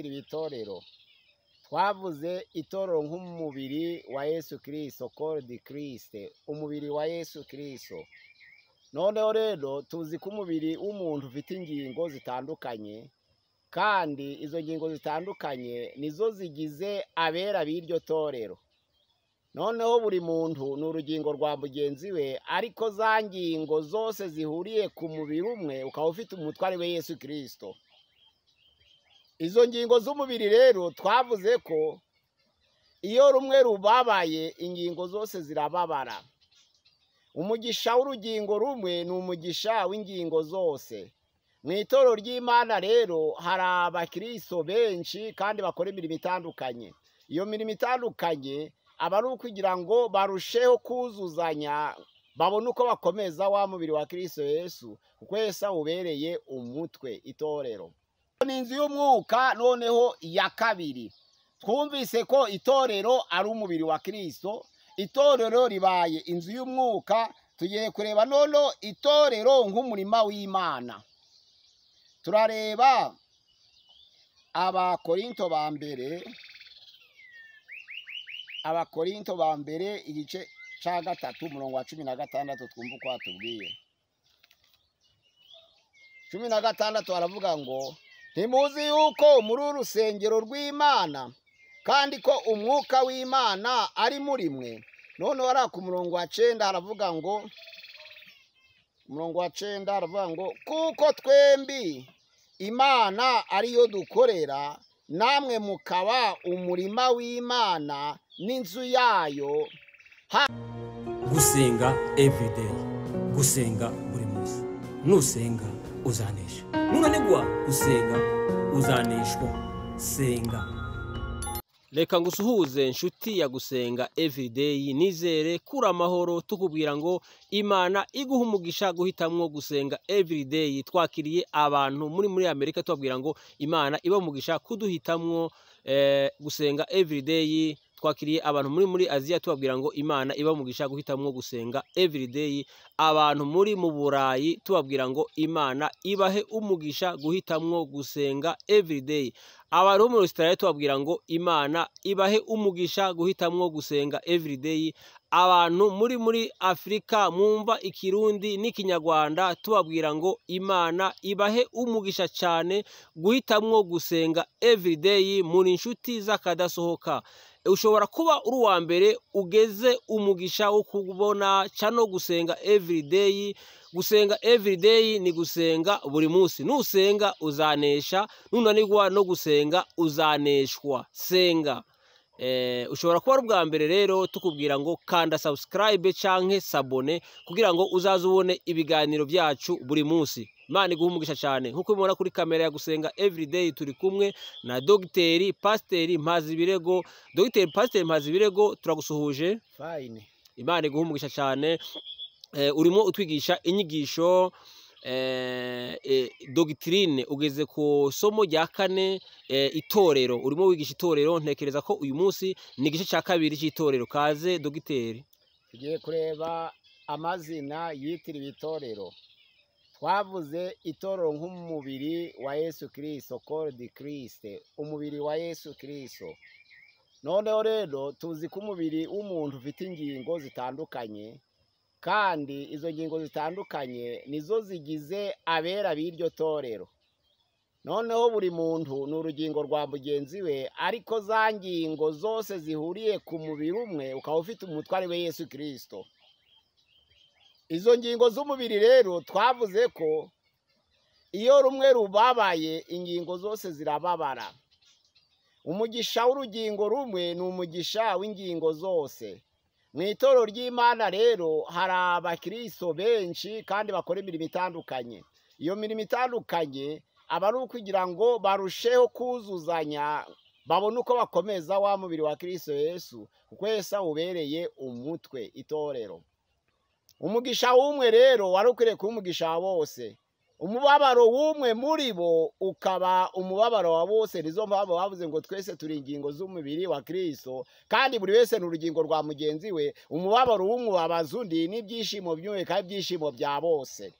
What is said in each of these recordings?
itorero twavuze itorero nk'umubiri wa yesu kirisito korodi kirisite umubiri wa yesu kirisito noneho rero tuzi ko umubiri w'umuntu ufite ingingo zitandukanye kandi izo ngingo zitandukanye nizo zigize abera b'iryo torero. Noneho buri muntu ni urugingo rwa mugenzi we ariko za ngingo zose zihuriye ku mubiri umwe ukaba ufite umutwe ari we yesu kirisito izo ngingo z'umubiri rero twavuze ko iyo rumwe rubabaye ingingo zose zirababara. Umugisha w'urugingo rumwe ni umugisha w'ingingo zose. Mu itorero ry'imana rero hari abakiriso benshi kandi bakora imirimo itandukanye. Iyo mirimo itandukanye aba ari ukugira ngo barusheho kuzuzanya babone uko bakomeza wa mubiri wa kirisito yesu kuko Yesu awubereye umutwe itorero. Ni inzu y'umwuka noneho iya kabiri. Twumvise ko itorero ari umubiri wa kirisito itorero ribaye inzu y'umwuka. Tugiye kureba noneho itorero nk'umurima w'imana. Turareba abakorinto ba mbere. Abakorinto ba mbere igice cya gatatu umurongo wa cumi na gatandatu twumva uko watubwiye cumi na gatandatu haravuga ngo ntimuzi yuko muri uru rusengero rw'imana kandi ko umwuka w'imana ari muri mwe. Noneho hariya ku murongo wa cyenda haravuga ngo umurongo wa cyenda haravuga ngo kuko twembi imana ariyo dukorera namwe mukaba umurima w'imana n'inzu yayo. Gusenga everyday gusenga buri munsi. Nusenga. Uzanesha nunanigwa gusenga uzaneshwa senga. Reka ngusuhuze inshuti ya gusenga everyday nizere kuri amahoro tukubwira ngo imana iguha umugisha guhitamwo gusenga everyday twakiriye abantu muri muri amerika tubabwira ngo imana iba umugisha kuduhitamwo gusenga everyday twakiriye abantu muri muri aziya tubabwira ngo imana iba umugisha guhitamwo gusenga everyday abantu muri mu burayi tubabwira ngo imana ibahe umugisha guhitamwo gusenga everyday abantu bo muri Australia tubabwira ngo imana ibahe umugisha guhitamwo gusenga everyday abantu muri muri afurika mwumva ikirundi n'ikinyarwanda tubabwira ngo imana ibahe umugisha cyane guhitamwo gusenga everyday muri inshuti z'akadasohoka. Ushobora kuba uri uwa mbere ugeze umugisha wo kubona cyangwa gusenga everyday gusenga everyday ni gusenga buri munsi. Nusenga uzanesha nunanirwa no gusenga uzaneshwa. Senga. Ushobora kuba ari ubwa mbere rero tukubwira ngo kanda subscribe cyangwa sabone kugira ngo uzaze ubone ibiganiro byacu buri munsi. Imana iguha umugisha cyane. Nk'uko mubona kuri kamera ya gusenga everyday turi kumwe na dogiteri pasiteri mpazibirego. Dogiteri pasiteri mpazibirego turagusuhuje? Fayini imana iguha umugisha cyane urimo utwigisha inyigisho dogitirine ugeze ku somo rya kane itorero. Urimo wigisha itorero ntekereza ko uyu munsi ni igice cya kabiri cy'itorero. Kaze dogiteri. Tugiye kureba amazina yitiriwe itorero. Twavuze itorero nk'umubiri wa yesu kirisito korodi kirisite umubiri wa yesu kirisito noneho rero tuzi ko umubiri w'umuntu ufite ingingo zitandukanye kandi izo ngingo zitandukanye nizo zigize abera b'iryo torero. Noneho buri muntu ni urugingo rwa mugenzi we ariko za ngingo zose zihuriye ku mubiri umwe ukaba ufite umutwe ari we yesu kirisito izo ngingo z'umubiri rero twavuze ko iyo rumwe rubabaye ingingo zose zirababara. Umugisha w'urugingo rumwe ni umugisha w'ingingo zose. Mu itorero ry'imana rero hari abakiriso benshi kandi bakora imirimo itandukanye. Iyo mirimo itandukanye aba ari ukugira ngo barusheho kuzuzanya babone uko bakomeza wa mubiri wa kirisito yesu kuko Yesu awubereye umutwe itorero. Umugisha w'umwe rero wari ukwiriye kuba umugisha wa bose. Umubabaro w'umwe muri bo ukaba umubabaro wa bose. Nizo mpamvu bavuze ngo twese turi ingingo z'umubiri wa kirisito kandi buri wese ni urugingo rwa mugenzi we. Umubabaro w'umubabaza undi n'ibyishimo by'umwe kandi ibyishimo bya bose.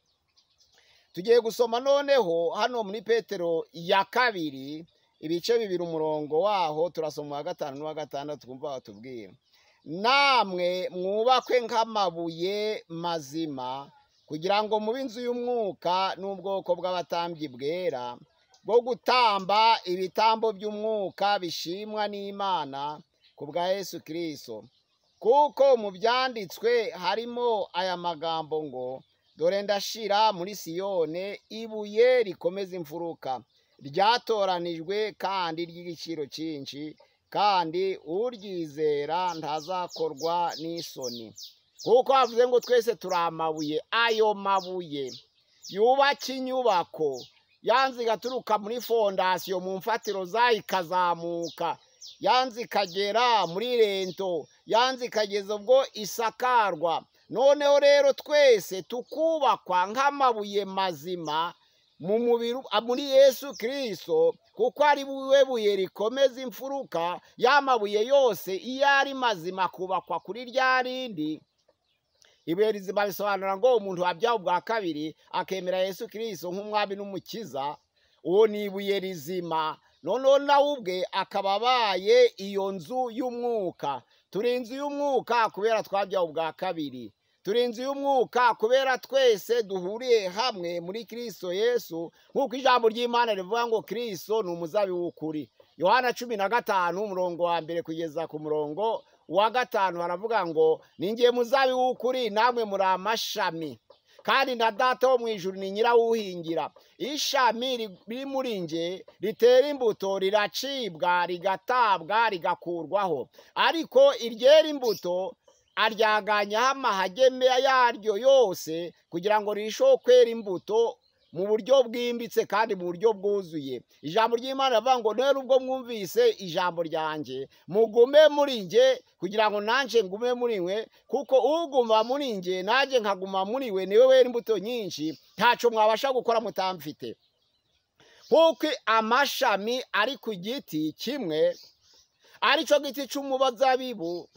Tugiye gusoma noneho hano muri petero ya kabiri ibice bibiri umurongo waho turasoma uwa gatanu n'uwa gatandatu twumva batubwira namwe mwubakwe nk'amabuye mazima kugira ngo mube inzu y'umwuka n'ubwoko bw'abatambyi bwera bwo gutamba ibitambo by'umwuka bishimwa n'imana ku bwa yesu kirisito kuko mu byanditswe harimo aya magambo ngo dore ndashira muri siyone ibuye rikomeza imfuruka ryatoranijwe kandi ry'igiciro cyinshi kandi uryizera ntazakorwa n'isoni. Kuko havuze ngo twese turi amabuye ayo mabuye yubaka inyubako yanze igaturuka muri fondasiyo mu mfatiro zayo ikazamuka. Yanze ikagera muri rento yanze ikageza ubwo isakarwa. Noneho rero twese tukubakwa nk'amabuye mazima mu mubiri muri yesu kirisito kuko ari we buye rikomeza imfuruka y'amabuye yose iyo ari mazima kubakwa kuri rya rindi. Ibuye rizima bisobanura ngo umuntu wabyawe ubwa kabiri akemera yesu kirisito nk'umwami n'umukiza. Uwo ni ibuye rizima. Noneho nawe ubwe akaba abaye iyo nzu y'umwuka. Turi inzu y'umwuka kubera twabyawe ubwa kabiri. Turi inzu y'umwuka kubera twese duhuriye hamwe muri kirisito yesu nk'uko ijambo ry'imana rivuga ngo kirisito ni umuzabibu w'ukuri. Yohana cumi na gatanu umurongo wa mbere kugeza ku murongo wa gatanu haravuga ngo ningiye muzabibu w'ukuri namwe muri amashami. Kandi na data wo mu ijuru ni nyirawuhingira. Ishami riri muri nge ritera imbuto riracibwa rigatabwa rigakurwaho. Ariko iryera imbuto aryaganyaho amahageme yaryo yose kugira ngo rirusheho kwera imbuto mu buryo bwimbitse kandi mu buryo bwuzuye. Ijambo ry'imana rivuga ngo rero ubwo mwumvise ijambo ryanjye mugume muri nge kugira ngo nanjye ngume muri we kuko uguma muri nge nanjye nkaguma muri we ni we wera imbuto nyinshi ntacyo mwabasha gukora mutamfite. Nk'uko amashami ari ku giti kimwe ari cyo giti cy'umubazabibu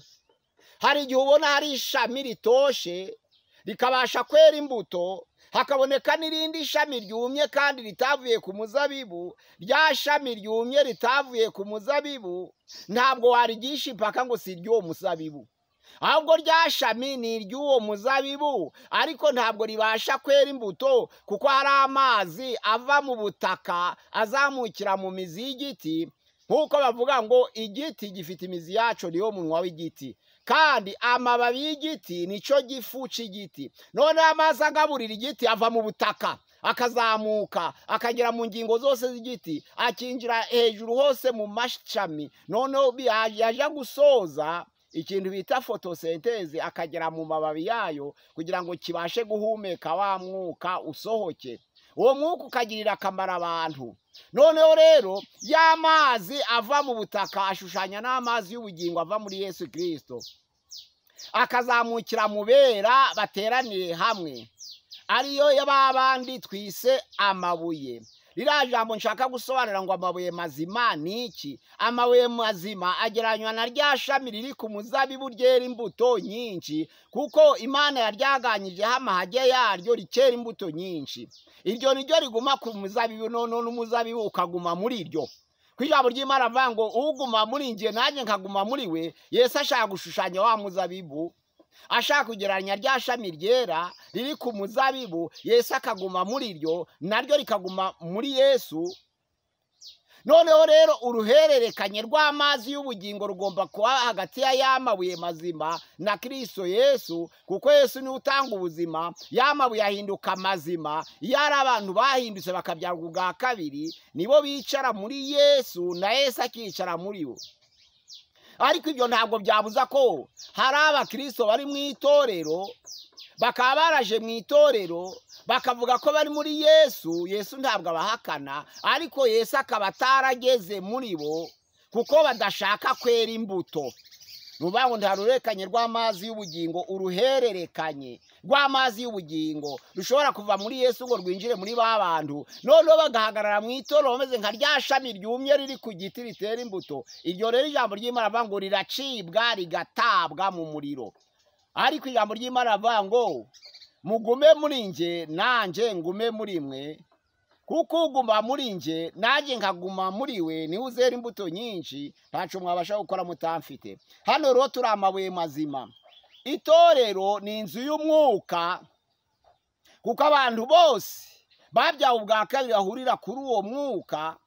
hari igihe ubona hari ishami ritoshe rikabasha kwera imbuto hakaboneka n'irindi shami ryumye kandi ritavuye ku muzabibu rya shami ryumye ritavuye ku muzabibu ntabwo warigisha impaka ngo si iry'uwo muzabibu. Ahubwo rya shami ni iry'uwo muzabibu ariko ntabwo ribasha kwera imbuto kuko hari amazi ava mu butaka azamukira mu mizi y'igiti nk'uko bavuga ngo igiti gifite imizi yacu niyo munwa w'igiti. Kandi amababi y'igiti ni cyo gifu cy'igiti noneho amazi agaburira igiti ava mu butaka akazamuka akagera mu ngingo zose z'igiti akinjira hejuru hose mu mashami. Noneho yajya gusoza ikintu bita fotosenteze akagera mu mababi yayo kugira ngo kibashe guhumeka wa mwuka usohoke. Uwo mwuka ukagirira akamaro abantu. Noneho rero ya mazi ava mu butaka ashushanya n'amazi y'ubugingo ava muri yesu kirisito akazamukira mu bera bateraniye hamwe. Ariyo bandi twise amabuye. Ririya jambo nshaka gusobanura ngo amabuye mazima ni iki? Amabuye mazima agereranywa na rya shami riri ku muzabibu ryera imbuto nyinshi kuko imana yaryaganyijeho amahage yaryo rikera imbuto nyinshi. Iryo ni ryo riguma ku muzabibu noneho n'umuzabibu ukaguma muri ryo ku ijambo ry'imana avuga ngo uguma muri nge nanjye nkaguma muri we. Yesu ashaka gushushanya wa muzabibu. Ashaka kugereranya rya shami ryera riri ku muzabibu Yesu akaguma muri ryo naryo rikaguma muri yesu. Noneho rero uruhererekanye rw'amazi y'ubugingo rugomba kuba hagati ya ya mabuye mazima na kirisito yesu kuko yesu ni we utanga ubuzima ya mabuye ahinduka mazima. Iyo ari abantu bahindutse bakabyarwa ubwa kabiri nibo bicara muri yesu na yesu akicara muri bo. Ariko ibyo ntabwo byabuza ko hari abakirisito bari mu itorero bakaba baraje mu itorero bakavuga ko bari muri yesu yesu ntabwo abahakana ariko yesu akaba atarageze muri bo kuko badashaka kwera imbuto. Ngo ntarurekanye rw'amazi y'ubugingo uruhererekanye rw'amazi y'ubugingo rushobora kuva muri yesu ngo rwinjire muri ba bantu. Noneho bagahagarara mu itorero bameze nka rya shami ryumye riri ku giti ritera imbuto. Iryo rero ijambo ry'imana avuga ngo riracibwa rigatabwa mu muriro. Ariko ijambo ry'imana avuga ngo mugume muri nge nanjye ngume muri mwe. Kuko uguma muri nje nanjye nkaguma muri we ni we uzera imbuto nyinshi ntacyo mwabasha gukora mutamfite. Hano rero turi amabuye mazima. Itorero ni inzu y'umwuka kuko abantu bose babyawe ubwa kabiri bahurira kuri uwo mwuka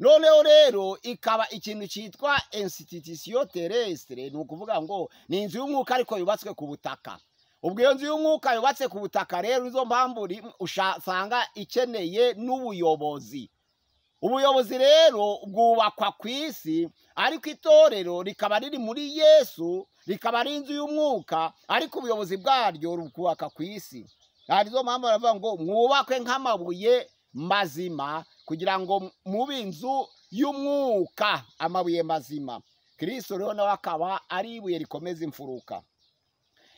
noneho rero ikaba ikintu cyitwa institution terrestre ni ukuvuga ngo ni inzu y'umwuka ariko yubatswe ku butaka. Ubwo iyo nzu y'umwuka yubatse ku butaka rero izo mpamvu usanga ikeneye n'ubuyobozi. Ubuyobozi rero bwubakwa ku isi ariko itorero rikaba riri muri yesu rikaba ari inzu y'umwuka ariko ubuyobozi bwaryo bukubaka ku isi. Izo mpamvu baravuga ngo mwubakwe nk'amabuye mazima kugira ngo mube inzu y'umwuka amabuye mazima. Kirisito rero nawe akaba ari ibuye rikomeza imfuruka.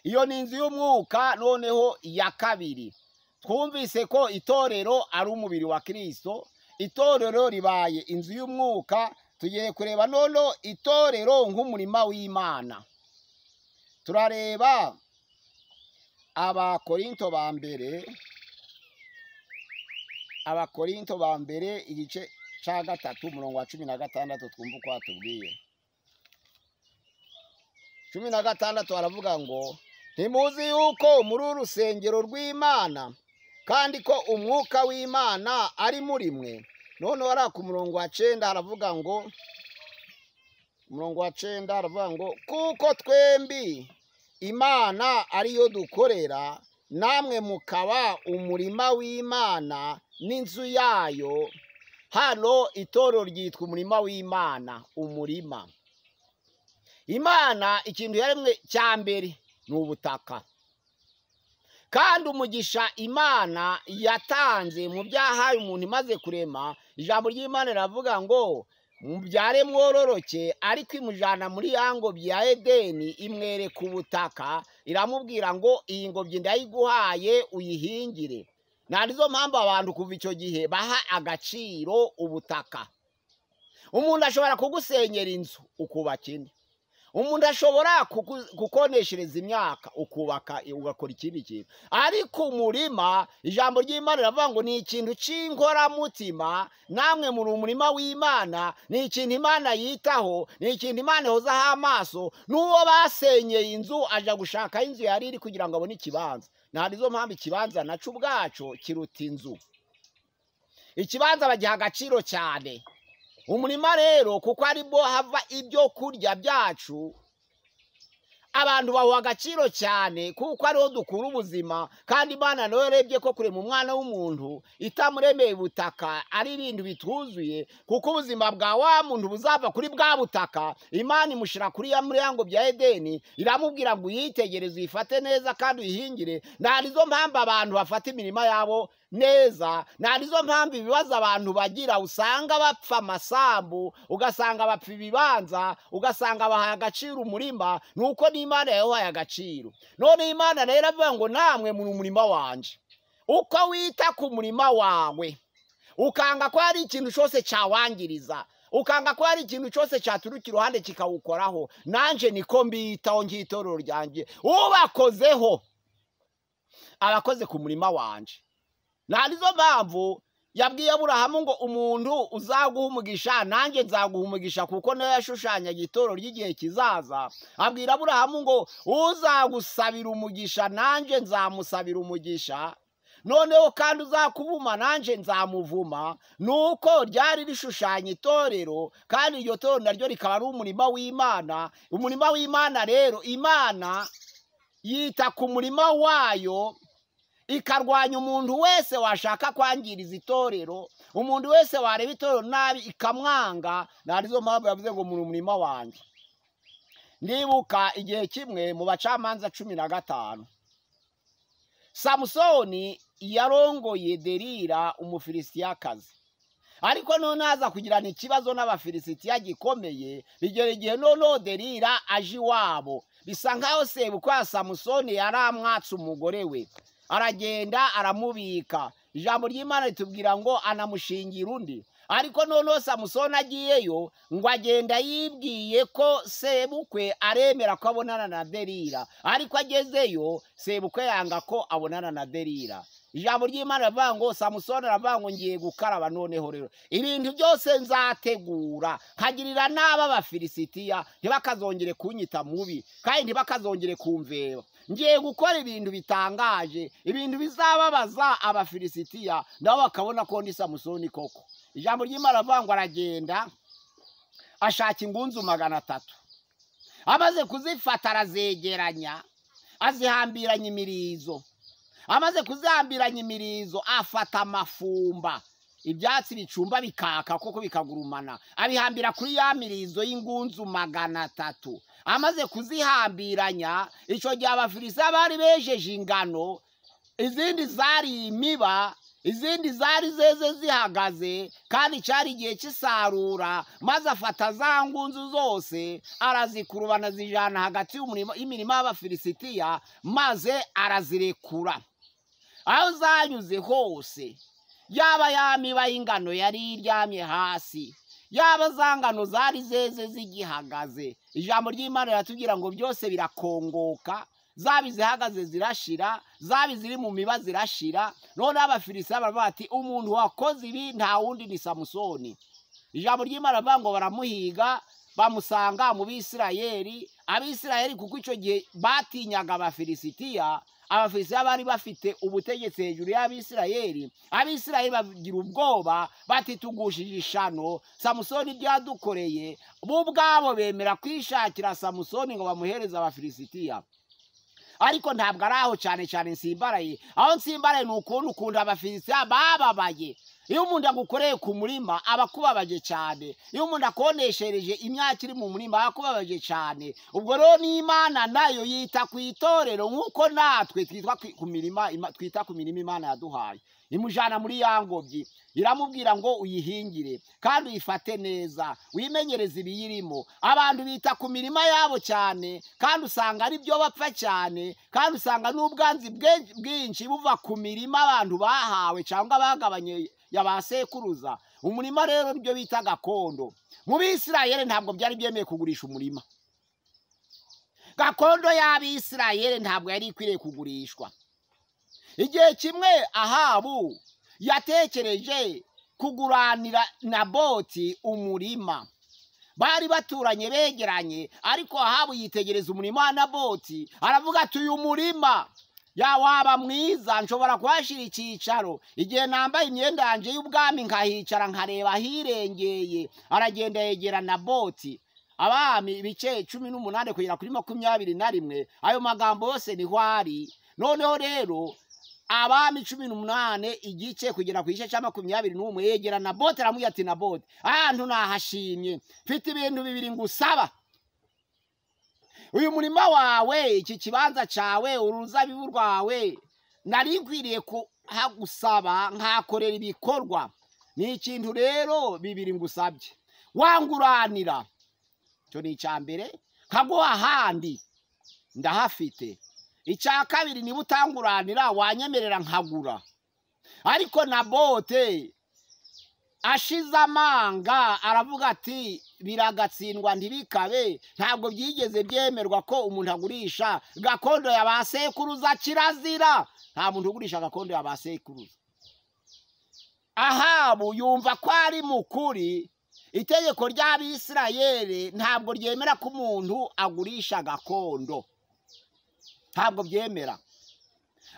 Iyo ni inzu y'umwuka noneho iya kabiri. Twumvise ko itorero ari umubiri wa kirisito itorero ribaye inzu y'umwuka. Tugiye kureba noneho itorero nk'umurima w'imana. Turareba abakorinto ba mbere abakorinto ba mbere igice cya gatatu umurongo wa cumi na gatandatu twumva uko watubwiye cumi na gatandatu baravuga ngo ntimuzi yuko muri uru rusengero rw'imana kandi ko umwuka w'imana ari muri mwe. Noneho hariya ku murongo wa cyenda haravuga ngo umurongo wa cyenda haravuga ngo kuko twembi imana ariyo dukorera namwe mukaba umurima w'imana n'inzu yayo. Hano itorero ryitwa umurima w'imana umurima. Imana ikintu yaremwe cya mbere ni ubutaka kandi umugisha imana yatanze mu byahaye umuntu imaze kurema ijambo ry'imana riravuga ngo mubyare mwororoke ariko imujyana muri ya ngobyi ya edeni imwereka ubutaka. Iramubwira ngo iyi ngobyi ndayiguhaye uyihingire. Nizo mpamvu abantu kuva icyo gihe baha agaciro ubutaka. Umuntu ashobora kugusenyera inzu ukubaka indi umuntu ashobora kukoneshereza imyaka ukubaka ugakora ikindi kintu. Ariko umurima ijambo ry'imana riravuga ngo ni ikintu cy'inkoramutima namwe muri umurima w'imana ni ikintu imana yitaho ni ikintu imana ihozaho amaso n'uwo basenyeye inzu ajya gushaka inzu yari iri kugira ngo abone ikibanza. Nta nizo mpamvu ikibanza na cyo ubwacu kiruta inzu. Ikibanza bagiha agaciro cyane. Umurima rero kuko ari bwo hava ibyo kurya byacu abantu bahuha agaciro cyane kuko ariho dukura ubuzima. Kandi imana nawe yarebye ko kurema umwana w'umuntu itamuremeye ubutaka ari ibintu bituzuye kuko ubuzima bwa wa muntu buzava kuri bwa butaka. Imana imushyira kuri ya muryango bya edeni iramubwira ngo uyitegereze uyifate neza kandi uyihingire. Nta nizo mpamvu abantu bafata imirima yabo neza nta nizo mpamvu ibibazo abantu bagira usanga bapfa amasambu ugasanga bapfa ibibanza ugasanga bahaye agaciro umurima nuko n'imana yahaye agaciro. None imana rero avuga ngo namwe muri umurima wanjye uko wita ku murima wawe ukanga ko hari ikintu cyose cyawangiriza ukanga ko hari ikintu cyose cyaturuka iruhande kikawukoraho. Nanjye niko mbitaho ng'itorero ryanjye. Ubakozeho abakoze ku murima wanjye nta nizo mpamvu yabwiye aburahamu ngo umuntu uzaguha umugisha nanjye nzaguha umugisha kuko nawe yashushanyaga itoro ry'igihe kizaza. Abwira aburahamu ngo uzagusabira umugisha nanjye nzamusabira umugisha. Noneho kandi uzakuvuma nanjye nzamuvuma. Nuko ryari rishushanya itorero kandi iryo torero naryo rikaba ari umurima w'imana. Umurima w'imana rero imana yita ku murima wayo ikarwanya umuntu wese washaka kwangiriza itorero umuntu wese wareba itorero nabi ikamwanga narizo mpamvu yavuze ngo muri umurima wanjye. Ndibuka igihe kimwe mu bacamanza cumi na gatanu samusoni yarongoye derira umufilisitiyakazi. Ariko none aza kugirana ikibazo n'abafilisitiya gikomeye bigera igihe noneho derira aje iwabo. Bisa nkaho sebukwe ya samusoni yari amwatse umugore we. Aragenda aramubika. Ijambo ry'imana ritubwira ngo anamushingira undi. Ariko noneho samusoni agiyeyo ngo agenda yibwiye ko sebukwe aremera ko abonana na derira ariko agezeyo sebukwe yanga ko abonana na derira ijambo ry'imana riravuga ngo samusoni aravuga ngo ngiye gukaraba noneho rero. Ibintu byose nzategura. Nkagirira n'aba abafilisitiya ntibakazongere kunyita mubi kandi ntibakazongere kumveba. Ngiye gukora ibintu bitangaje. Ibintu bizababaza abafilisitiya nabo bakabona ko ndi samusoni koko. Ijambo ry'imana riravuga ngo aragenda ashaka ingunzu magana atatu. Amaze kuzifata arazegeranya azihambiranya imirizo. Amaze kuzihambiranya imirizo afata amafumba. Ibyatsi bicumba bikaka koko bikagurumana. Abihambira kuri ya mirizo y'ingunzu magana atatu. Amaze kuzihambiranya icyo gihe abafilisitiya bari bejeje ingano izindi zari imiba izindi zari zeze zihagaze kandi cyari igihe cy'isarura maze afata za ngunzu zose arazikurubana zijyana hagati y'imirima y'abafilisitiya maze arazirekura. Aho zanyuze hose yaba ya miba y'ingano yari iryamye hasi. Yaba za ngano zari zeze zigihagaze. Ijambo ry'imana riratubwira ngo byose birakongoka. Zaba izihagaze zirashira zaba iziri mu miba zirashira. Noneho abafilisitiya baravuga bati umuntu wakoze ibi nta wundi ni samusoni. Ijambo ry'imana rivuga ngo baramuhiga bamusanga mu bisirayeri abisirayeri kuko icyo gihe batinyaga abafilisitiya abafilisitiya bari bafite ubutegetsi hejuru y'abisirayeri abisirayeri bagira ubwoba batitugushije ishano. Samusoni ibyadukoreye bo ubwabo bemera kwishakira samusoni ngo bamuhereze abafilisitiya ariko ntabwo ari aho cyane cyane nsimbaraye. Aho nsimbaraye ni ukuntu ukuntu abafilisitiya bababaye. Iyo umuntu agukoreye ku murima aba akubabaje cyane. Iyo umuntu akoneshereje imyaka iri mu murima aba akubabaje cyane. Ubwo rero n'imana na yo yita ku itorero nk'uko natwe twitwa ku mirima twita ku mirima imana yaduhaye. Imujyana muri ya ngobyi iramubwira ngo uyihingire kandi uyifate neza wimenyereze ibiyirimo. Abantu bita ku mirima yabo cyane kandi usanga ari byo bapfa cyane kandi usanga n'ubwanzi bwinshi buva ku mirima abantu bahawe cyangwa bagabanye ya ba sekuruza. Umurima rero ni byo bita gakondo. Mu bisirayeri ntabwo byari byemeye kugurisha umurima. Gakondo y'abisirayeri ntabwo yari ikwiriye kugurishwa. Igihe kimwe ahabu yatekereje kuguranira na boti umurima. Bari baturanye begeranye ariko ahabu yitegereza umurima wa naboti aravuga ati uyu murima ya waba mwiza nshobora kuhashyira icyicaro. Igihe nambaye imyenda yanjye y'ubwami nkahicara nkareba ahirengeye aragenda yegera na boti. Abami ibice cumi n'umunani kugera kuri makumyabiri na rimwe ayo magambo yose ni ho ari noneho rero abami cumi n'umunani igice kugera ku gice cya makumyabiri n'umwe yegera na bote aramubwira ati na bote ahantu nahashimye mfite ibintu bibiri ngusaba. Uyu murima wawe iki kibanza cyawe uruzabibu rwawe nari nkwiriye kuhagusaba nkakorera ibikorwa. Ni ikintu rero bibiri ngusabye. Wanguranira icyo ni icya mbere nkaguha ahandi ndahafite. Icya kabiri niba utanguranira wanyemerera nkagura. Ariko na bote ashize amanga aravuga ati biragatsindwa ntibikabe ntabwo byigeze byemerwa ko umuntu agurisha gakondo ya ba sekuruza kirazira. Nta muntu ugurisha gakondo ya ba sekuruza ahabu yumva ko ari mu kuri itegeko ry'abisirayeri ntabwo ryemera ko umuntu agurisha gakondo. Ntabwo byemera.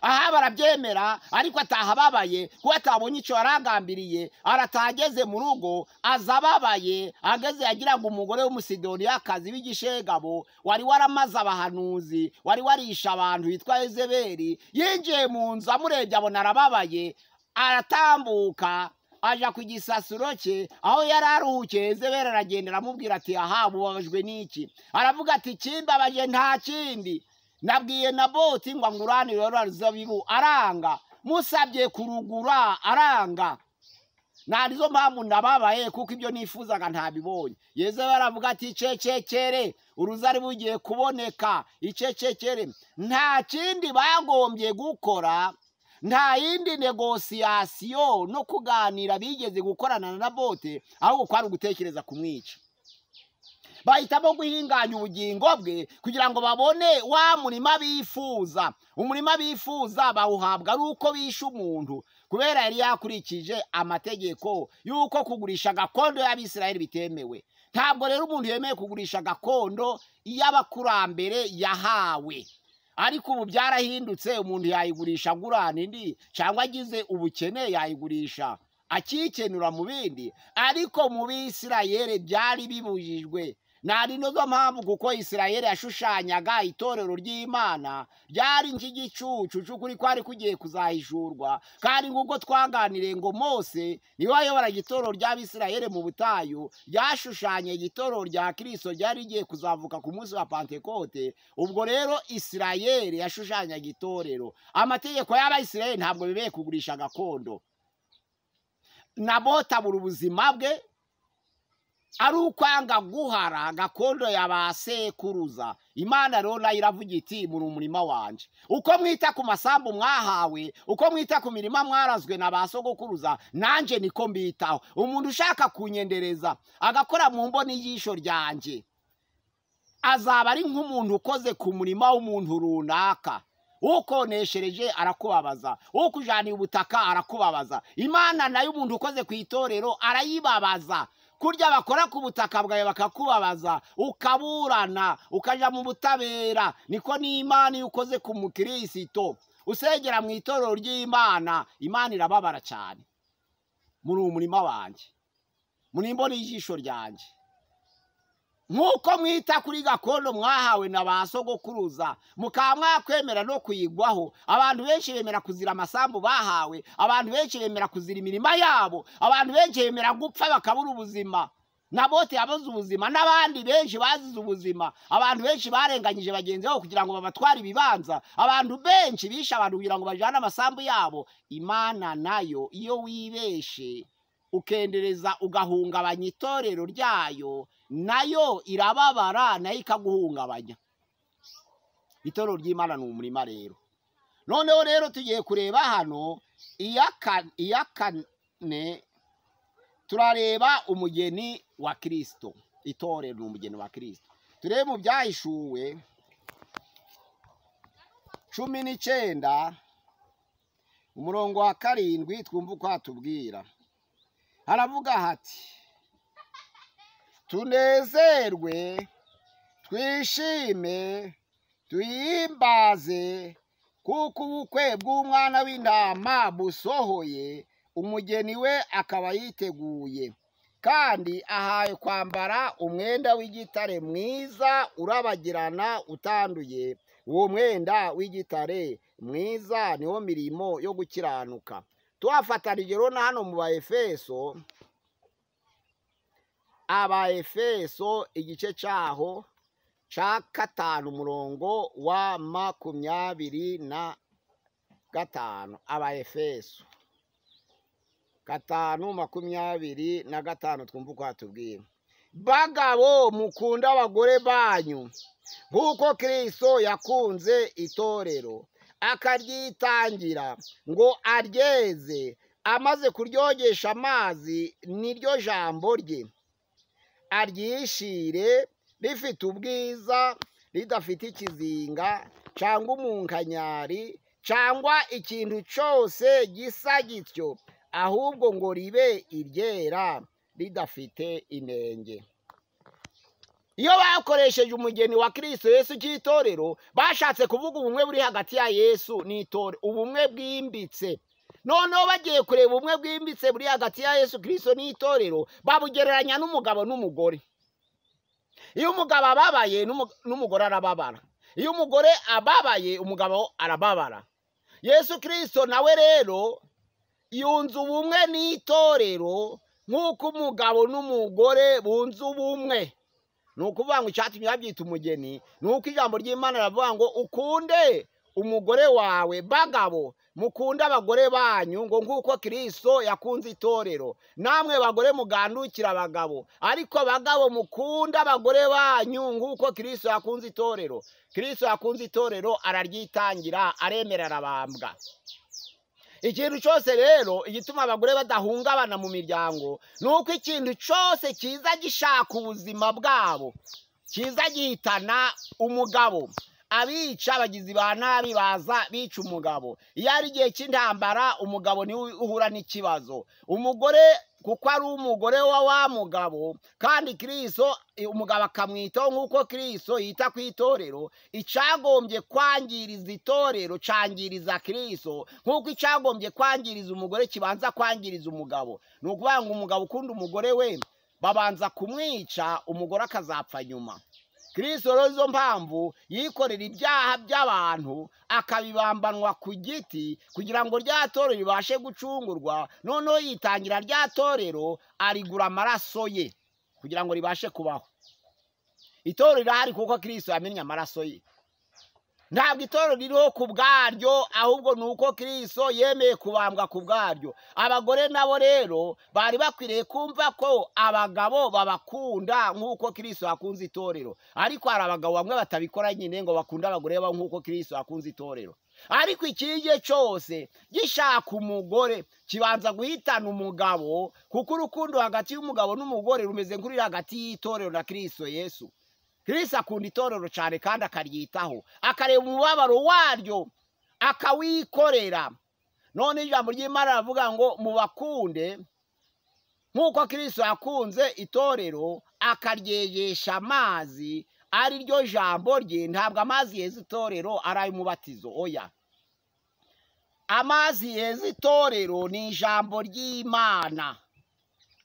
Aha barabyemera ariko ataha ababaye kuko atabonye icyo yarangambiriye arataha ageze mu rugo aza ababaye ageze yagira ngo umugore w'umusidoniyakazi w'igishegabo wari waramaze abahanuzi wari warisha abantu witwa ezeberi yinjiye mu nzu amurebye abona arababaye aratambuka aja ku gisasiro cye aho yari aruhukiye ezeberi aragenda aramubwira ati aha mubabajwe n'iki? Aravuga ati kimbabaje nta kindi. Nabwiye na boti ngo anguranire ruzabibu aranga. Musabye kurugura aranga. Nta nizo mpamvu nababaye kuko ibyo nifuzaga ntabibonye. Yeze baravuga ati icecekere uruzari bugiye kuboneka. Icecekere nta kindi bagombye gukora nta yindi negosiyasiyo no kuganira bigeze gukorana na bote ahubwo kwari ugutekereza kumwica. Bahitamo guhinganya ubugingo bwe kugira ngo babone wa murima bifuza. Umurima bifuza bawuhabwa ari uko bishe umuntu. Kubera yari yakurikije amategeko y'uko kugurisha gakondo y'abisirayeli bitemewe. Ntabwo rero umuntu yemeye kugurisha gakondo y'abakurambere yahawe. Ariko ubu byarahindutse umuntu yayigurisha agurana indi cyangwa agize ubukene yayigurisha. Akikenura mu bindi. Ariko mu bisirayeli byari bibujijwe. Nari nizo mpamvu kuko isirayeli yashushanyaga itorero ry'imana ryari nk'igicucu cy'ukuri kwari kugiye kuzahishurwa kandi nk'ubwo twaganiriye ngo mose ni we wayoboraga itorero ry'abisirayeli mu butayu ryashushanya igitorero rya kirisito ryari rigiye kuzavuka ku munsi wa pantekote ubwo rero isirayeli yashushanyaga itorero. Amategeko y'abayisirayeli ntabwo bibeye kugurisha gakondo. Nabotabura ubuzima bwe ari ukwanga guhara gakondo ya ba sekuruza. Imana rero na yo iravuga iti muri umurima wanje. Uko mwita ku masambu mwahawe uko mwita ku mirima mwarazwe na ba sogokuruza nanjye niko mbitaho. Umuntu ushaka kunyendereza agakora mu mboni y'ijisho ryanjye azaba ari nk'umuntu ukoze ku murima w'umuntu runaka. Ukoneshereje arakubabaza. Ukujaniye ubutaka arakubabaza. Imana na yo umuntu ukoze ku itorero arayibabaza. Kurya bakora ku butaka bwawe bakakubabaza ukaburana ukajya mu butabera. Niko n'imana iyo ukoze ku mukirisito usengera mu itorero ry'imana imana irababara cyane muri uwo murima wanjye muri imboni y'ijisho ryanjye nk'uko mwita kuri gakondo mwahawe na ba sogokuruza mukaba mwakwemera no kuyigwaho. Abantu benshi bemera kuzira amasambu bahawe abantu benshi bemera kuzira imirima yabo abantu benshi bemera gupfa bakabura ubuzima. Na bote yabuze ubuzima n'abandi benshi bazize ubuzima. Abantu benshi barenganyije bagenzi babo kugira ngo babatware ibibanza. Abantu benshi bishe abantu kugira ngo bajyane amasambu yabo. Imana na yo iyo wibeshe ukendereza ugahungabanya itorero ryayo na yo irababara na yo ikaguhungabanya. Itorero ry'imana ni umurima rero. Noneho rero tugiye kureba hano iya kane turareba umugeni wa kirisito itorero ni umugeni wa kirisito turebe mu byahishuwe cumi n'icyenda umurongo wa karindwi twumva uko hatubwira haravuga hati tunezerwe twishime tuyimbaze kuko ubukwe bw'umwana w'intama busohoye umugeni we akaba yiteguye. Kandi ahaye kwambara umwenda w'igitare mwiza urabagirana utanduye. Uwo mwenda w'igitare mwiza niwo mirimo yo gukiranuka. Tuhafatanije rero na hano mu ba efeso aba efeso igice cyaho cya gatanu umurongo wa makumyabiri na gatanu. Aba efeso gatanu makumyabiri na gatanu twumva uko hatubwira bagabo mukunda abagore banyu nk'uko kirisito yakunze itorero akaryitangira ngo aryeze amaze kuryogesha amazi niryo jambo rye. Aryishire rifite ubwiza ridafite ikizinga cyangwa umunkanyari cyangwa ikintu cyose gisa gityo ahubwo ngo ribe iryera ridafite inenge. Iyo bakoresheje umugeni wa kirisito yesu cy'itorero bashatse kuvuga ubumwe buri hagati ya yesu n'itorero ubumwe bwimbitse. Noneho bagiye kureba ubumwe bwimbitse buri hagati ya yesu kirisito n'itorero babugereranya n'umugabo n'umugore. Iyo umugabo ababaye n'umugore arababara. Iyo umugore ababaye umugabo arababara. Yesu kirisito nawe rero yunze ubumwe n'itorero nk'uko umugabo n'umugore bunze ubumwe. Ni ukuvuga ngo icyatumye babyita umugeni ni uko ijambo ry'imana riravuga ngo ukunde umugore wawe bagabo mukunde abagore banyu ngo nk'uko kirisito yakunze itorero. Namwe bagore mugandukira abagabo ariko bagabo mukunde abagore banyu nk'uko kirisito yakunze itorero. Kirisito yakunze itorero araryitangira aremera arabambwa ikintu cyose rero igituma abagore badahungabana mu miryango ni uko ikintu cyose kiza gishaka ubuzima bwabo kiza gihitana umugabo. Abica abagizi ba nabi baza bica umugabo. Iyo ari igihe cy'intambara umugabo ni we uhura n'ikibazo. Umugore kuko ari umugore wa wa mugabo kandi kiriso umugabo akamwitaho nk'uko kiriso yita ku itorero icyagombye kwangiriza itorero cyangiriza kiriso nk'uko icyagombye kwangiriza umugore kibanza kwangiriza umugabo. Ni ukuvuga ngo umugabo ukunda umugore we babanza kumwica umugore akazapfa nyuma. Kirisito rero izo mpamvu yikorera ibyaha by'abantu akabibambanwa ku giti kugira ngo rya torero ribashe gucungurwa noneho yitangira rya torero arigura amaraso ye kugira ngo ribashe kubaho. Itorero rirahari kuko kirisito yamennye amaraso ye. Ntabwo itorero ririho ku bwaryo ahubwo ni uko kirisito yemeye kubambwa ku bwaryo. Abagore nabo rero bari bakwiriye kumva ko abagabo babakunda nk'uko kirisito yakunze itorero. Ariko hari abagabo bamwe batabikora nyine ngo bakunde abagore babo nk'uko kirisito yakunze itorero. Ariko ikiryo cyose gishaka umugore kibanza guhitana umugabo kuko urukundo hagati y'umugabo n'umugore rumeze nk'uri hagati y'itorero na kirisito yesu. Kirisito akunda itorero cyane kandi akaryitaho. Akareba umubabaro waryo akawikorera. None ijambo ry'imana ravuga ngo mubakunde nk'uko kirisito yakunze itorero akaryegesha amazi ari ryo jambo rye. Ntabwo amazi yeza itorero ari ay'umubatizo oya. Amazi yeza itorero ni ijambo ry'imana.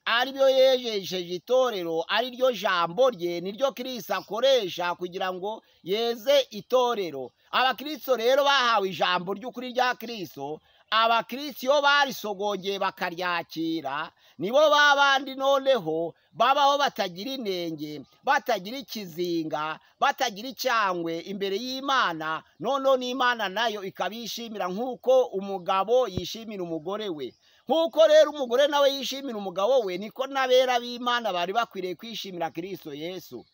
Ari byo yejesheje itorero ari ryo jambo rye niryo kirisito akoresha kugira ngo yeze itorero. Abakirisito rero bahawe ijambo ry'ukuri rya kirisito abakirisito iyo barisogongeye bakaryakira nibo bandi noneho babaho batagira inenge batagira ikizinga batagira icyangwe imbere y'imana noneho n'imana na yo ikabishimira nk'uko umugabo yishimira umugore we. Nk'uko rero umugore nawe yishimira umugabo we niko n'abera b'imana bari bakwiriye kwishimira kirisito yesu.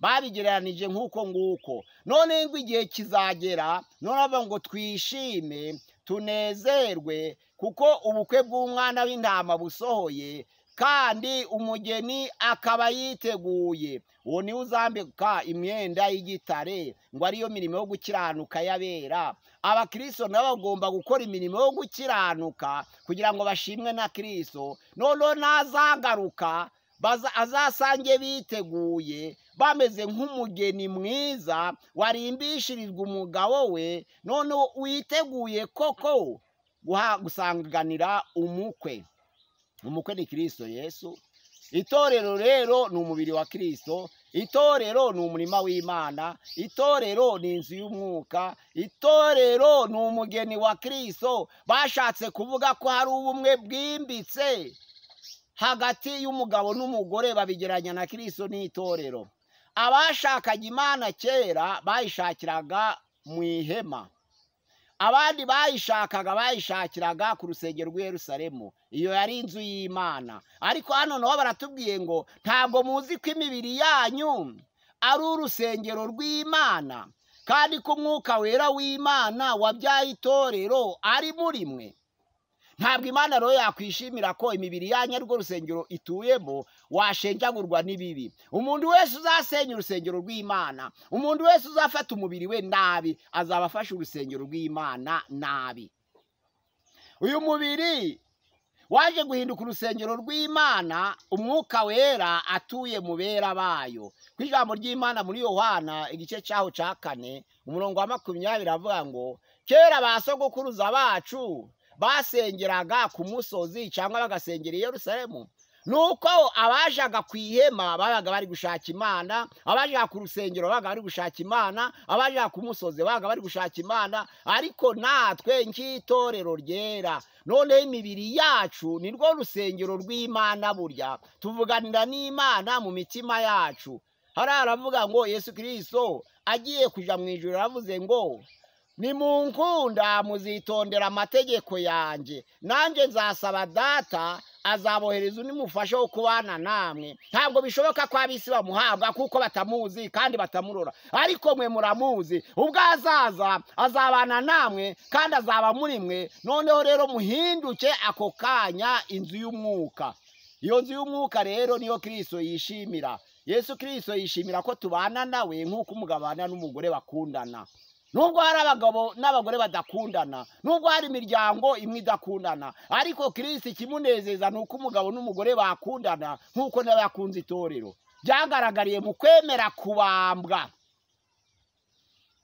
Babigereranije nk'uko nguko. None ngo igihe kizagera none ngo twishime tunezerwe kuko ubukwe bw'umwana w'intama busohoye kandi umugeni akaba yiteguye. Uwo ni we uzambika imyenda y'igitare ngo ariyo mirimo yo gukiranuka y'abera. Abakirisito nabo bagomba gukora imirimo yo gukiranuka kugira ngo bashimwe na kirisito noneho nazagaruka azasange biteguye bameze nk'umugeni mwiza warimbishirijwe umugabo we. Noneho witeguye koko gusanganira umukwe. Umukwe ni kirisito yesu. Itorero rero ni umubiri wa kirisito itorero ni umurima w'imana itorero ni inzu y'umwuka itorero ni umugeni wa kirisito bashatse kuvuga ko hari ubumwe bwimbitse hagati y'umugabo n'umugore babigeranya na kirisito n'itorero. Abashakaga imana kera bayishakiraga mu ihema. Abandi bayishakaga bayishakiraga ku rusengero rw'i Yerusalemu. Iyo yari inzu y'imana. Ariko hano naho baratubwiye ngo ntabwo muzi ko imibiri yanyu ari urusengero rw'imana. Kandi ko umwuka wera w'imana wabyaye itorero ari muri mwe. Ntabwo imana rero yakwishimira ko imibiri yanyu rwo rusengero ituyemo washenjagurwa n'ibibi. Umuntu wese uzasenya urusengero rw'imana umuntu wese uzafata umubiri we nabi azaba afashe urusengero rw'imana nabi. Uyu mubiri waje guhinduka urusengero rw'imana umwuka wera atuye mu bera bayo. Ku ijambo ry'imana muri yohana igice cyaho cya kane umurongo wa makumyabiri avuga ngo kera ba sogokuruza bacu basengeraga ku musozi cyangwa bagasengera i Yerusalemu. Nuko abajaga ku ihema babaga bari gushaka imana abajaga ku rusengero babaga bari gushaka imana abajaga ku musozi babaga bari gushaka imana. Ariko natwe nk'itorero ryera noneho imibiri yacu ni rwo rusengero rw'imana burya. Tuvuganira n'imana mu mitima yacu. Hariya aravuga ngo yesu kirisito agiye kujya mu ijoro aravuze ngo ni mu nkunda muzitondera amategeko yanjye nanjye nzasaba data azabohereza undi mufasha wo kubana namwe. Ntabwo bishoboka ko ab'isi bamuhabwa kuko batamuzi kandi batamurora. Ariko mwe muramuzi ubwo azaza azabana namwe kandi azaba muri mwe. Noneho rero muhinduke ako kanya inzu y'umwuka. Iyo nzu y'umwuka rero niyo kirisito yishimira. Yesu kirisito yishimira ko tubana nawe nk'uko umugabo abana n'umugore bakundana. Nubwo hari abagabo n'abagore badakundana nubwo hari imiryango imwe idakundana ariko kirisito ikimunezeza ni uko umugabo n'umugore bakundana nk'uko nawe yakunze itorero. Byagaragariye mu kwemera kubambwa.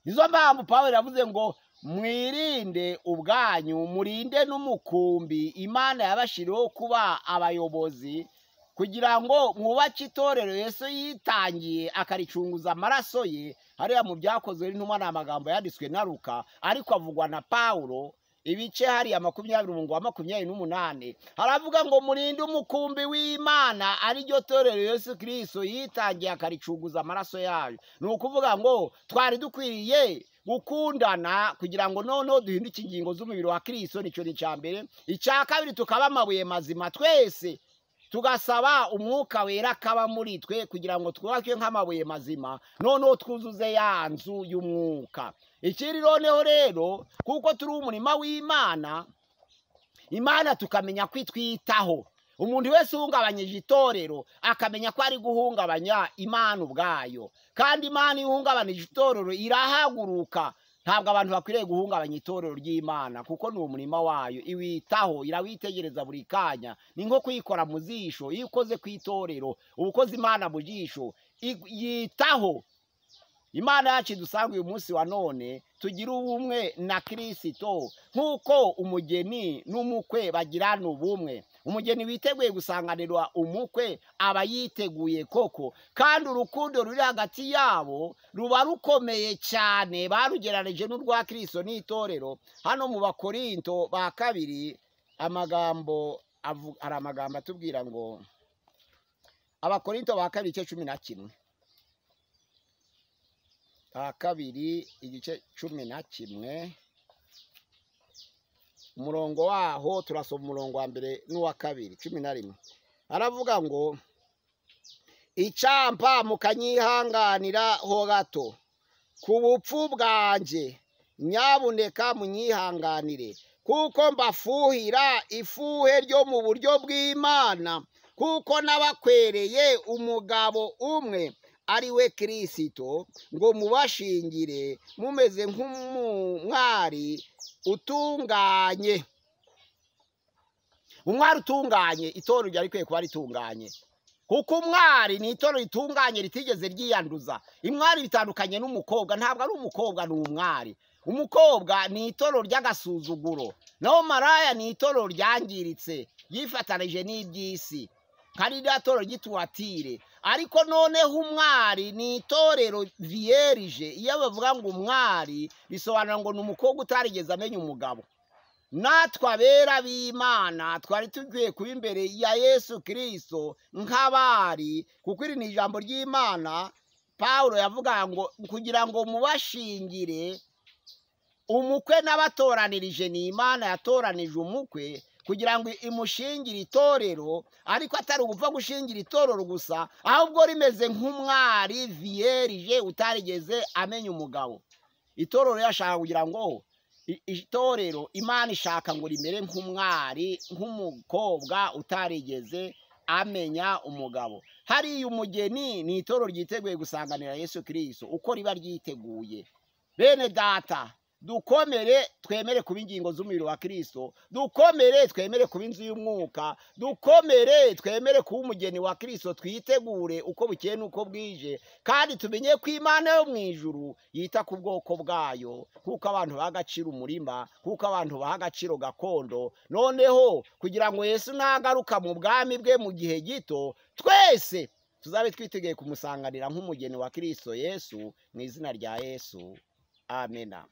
Nizo mpamvu paul yavuze ngo mwirinde ubwanyu murinde n'umukumbi imana yabashiriweho kuba abayobozi kugira ngo mwubake itorero yesu yitangiye akaricunguza amaraso ye hariya mu byakozwe n'intumwa ni amagambo yanditswe na ruka ariko avugwa na pawulo ibice hariya makumyabiri umurongo wa makumyabiri n'umunani haravuga ngo murinde umukumbi w'imana ari ryo torero yesu kirisito yitangiye akaricunguza amaraso yayo. Ni ukuvuga ngo twari dukwiriye gukundana kugira ngo noneho duhinduke ingingo z'umubiri wa kirisito ni cyo ni icya mbere. Icya kabiri tukaba amabuye mazima twese tugasaba umwuka wera akaba muri twe kugira ngo twubake nk'amabuye mazima noneho twuzuze ya nzu y'umwuka. Ikindi noneho rero kuko turi umurima w'imana imana tukamenya kwitwitaho umuntu wese uhungabanyije itorero akamenya ko ari guhungabanya imana ubwayo. Kandi imana ihungabanije itorero irahaguruka. Ntabwo abantu bakwiriye guhungabanya itorero ry'imana kuko ni umurima wayo. Iwitaho irawitegereza buri kanya. Ni nko kuyikora mu zisho iyo ukoze ku itorero uba ukoze imana mu jisho. Yitaho. Imana yacu dusanga uyu munsi wa none tugire ubumwe na kirisito nk'uko umugeni n'umukwe bagirana ubumwe. Umugeni witeguye gusanganirwa umukwe aba yiteguye koko. Kandi urukundo ruri hagati yabo ruba rukomeye cyane barugeranije n'urwa kirisito n'itorero. Hano mu bakorinto ba kabiri amagambo hari amagambo atubwira ngo abakorinto ba kabiri igice cumi na kimwe. Ba kabiri igice cumi na kimwe. Umurongo waho turasoma umurongo wa mbere n'uwa kabiri cumi na rimwe. Aravuga ngo icyampa mukanyihanganira ho gato. Ku bupfu bwanjye nyabuneka munyihanganire. Kuko mbafuhira ifuhe ryo mu buryo bw'imana. Kuko n'abakwereye umugabo umwe ari we kirisito ngo mubashingire mumeze nk'umwari utunganye. Umwari utunganye itorero ryari rikwiye kuba ritunganye. Kuko umwari ni itorero ritunganye ritigeze ryiyanduza. Imwari ritandukanye n'umukobwa ntabwo ari umukobwa ni umwari. Umukobwa ni itorero ry'agasuzuguro. Naho maraya ni itorero ryangiritse yifatanije n'iby'isi. Torero ry'ituwatire ariko noneho umwari ni itorero viyerije iyo bavuga ngo umwari bisobanura ngo ni umukobwa utarigeze amenya umugabo. Natwe abera b'imana twari tugiye kuba imbere ya yesu kirisito nk'abari kuko iri ni ijambo ry'imana paul yavuga ngo kugira ngo mubashingire umukwe n'abatoranirije ni imana yatoranije umukwe kugira ngo imushingire itorero ariko atari ugupfa gushingira itorero gusa ahubwo rimeze nk'umwari viyerije utarigeze amenya umugabo. Itorero yashaka kugira ngo itorero imana ishaka ngo rimere nk'umwari nk'umukobwa utarigeze amenya umugabo. Hariya umugeni ni itorero ryiteguye gusanganira yesu kirisito uko riba ryiteguye. Bene data dukomere twemere kuba ingingo z'umubiri wa kirisito dukomere twemere kuba inzu y'umwuka. Dukomere twemere kuba umugeni wa kirisito twitegure uko bukeye n'uko bwije. Kandi tumenye ko imana yo mu ijuru yita ku bwoko bwayo. Kuko abantu baha agaciro umurima. Kuko abantu baha agaciro gakondo. Noneho kugira ngo yesu nagaruka mu bwami bwe mu gihe gito twese tuzabe twiteguye kumusanganira nk'umugeni wa kirisito yesu mu izina rya yesu. Amena.